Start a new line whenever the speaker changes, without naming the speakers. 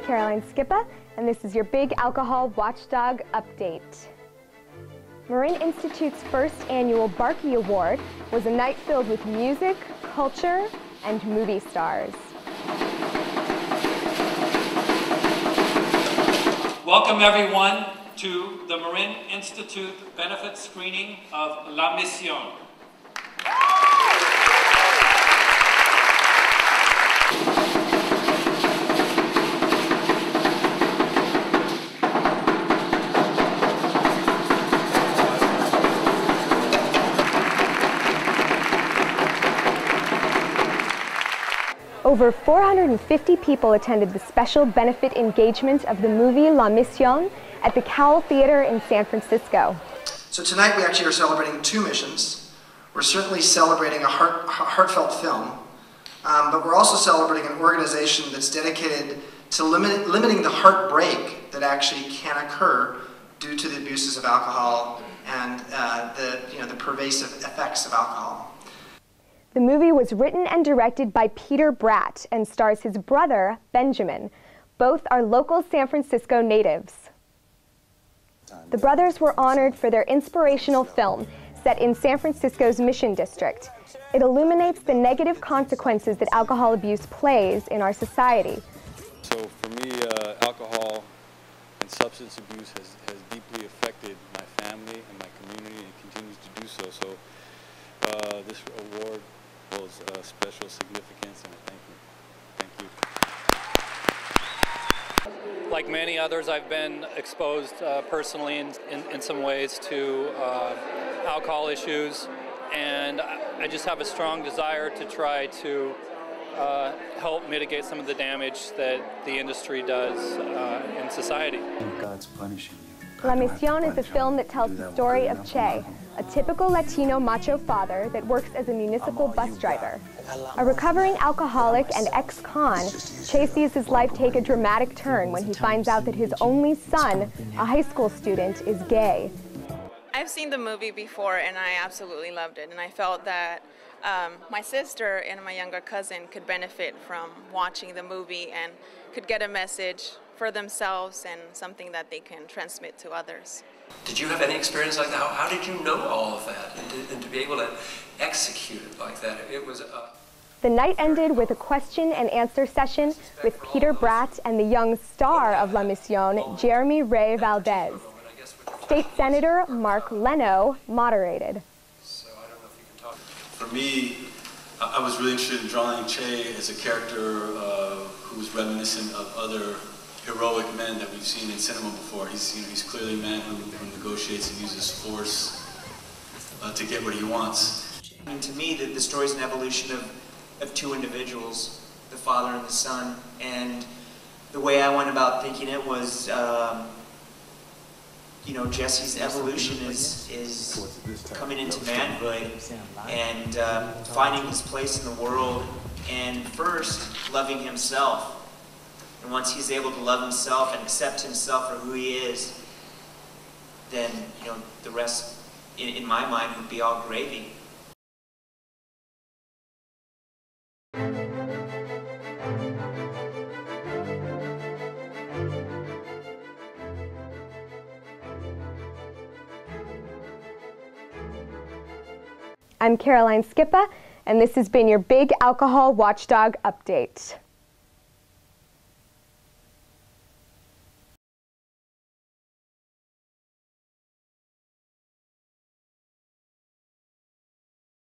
Skippa, and this is your Big Alcohol Watchdog Update. Marin Institute's first annual Barky Award was a night filled with music, culture, and movie stars.
Welcome everyone to the Marin Institute benefit screening of La Mission.
Over 450 people attended the special benefit engagement of the movie La Mission at the Cowell Theater in San Francisco.
So tonight we actually are celebrating two missions. We're certainly celebrating a heart, heartfelt film, um, but we're also celebrating an organization that's dedicated to limit, limiting the heartbreak that actually can occur due to the abuses of alcohol and uh, the, you know, the pervasive effects of alcohol.
The movie was written and directed by Peter Bratt and stars his brother, Benjamin. Both are local San Francisco natives. The brothers were honored for their inspirational film set in San Francisco's Mission District. It illuminates the negative consequences that alcohol abuse plays in our society.
So for me, uh, alcohol and substance abuse has, has deeply affected my family and my community and continues to do so. So uh, this award holds uh, special significance, and I thank you.
Thank you. Like many others, I've been exposed uh, personally in, in, in, some ways to uh, alcohol issues, and I just have a strong desire to try to uh, help mitigate some of the damage that the industry does uh, in society.
God's punishing you.
La Mission is a film that tells the story of Che, a typical Latino macho father that works as a municipal bus driver. A recovering alcoholic and ex-con, Che sees his life take a dramatic turn when he finds out that his only son, a high school student, is gay.
I've seen the movie before and I absolutely loved it. And I felt that um, my sister and my younger cousin could benefit from watching the movie and could get a message for themselves and something that they can transmit to others.
Did you have any experience like that? How, how did you know all of that and to, and to, be able to execute it like that? It was. Uh,
the night ended with a question and answer session with Peter Bratt and the young star of La Mission, Jeremy Ray Valdez. State Senator Mark Leno moderated. So I don't know if you can talk.
For me, I was really interested in drawing Che as a character uh, who was reminiscent of other heroic men that we've seen in cinema before. He's, you know, he's clearly a man who, who negotiates and uses force uh, to get what he wants.
I mean, to me, the, the story is an evolution of, of two individuals, the father and the son, and the way I went about thinking it was, um, you know, Jesse's evolution is, is coming into manhood and uh, finding his place in the world, and first loving himself and once he's able to love himself and accept himself for who he is, then, you know, the rest, in, in my mind, would be all gravy.
I'm Caroline Skippa, and this has been your Big Alcohol Watchdog Update.